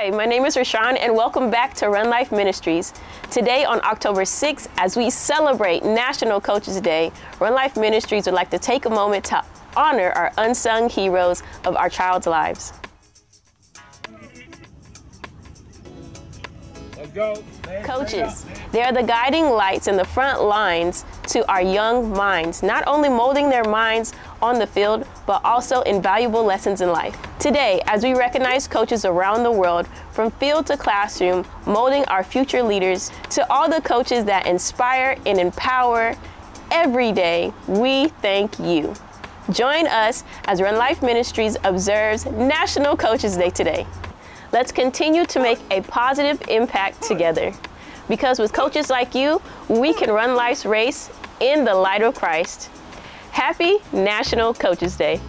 Hi, my name is Rashan and welcome back to Run Life Ministries. Today on October 6th, as we celebrate National Coaches Day, Run Life Ministries would like to take a moment to honor our unsung heroes of our child's lives. Coaches, they are the guiding lights in the front lines to our young minds, not only molding their minds on the field, but also invaluable lessons in life. Today, as we recognize coaches around the world, from field to classroom, molding our future leaders, to all the coaches that inspire and empower every day, we thank you. Join us as Run Life Ministries observes National Coaches Day today. Let's continue to make a positive impact together. Because with coaches like you, we can run life's race in the light of Christ. Happy National Coaches Day.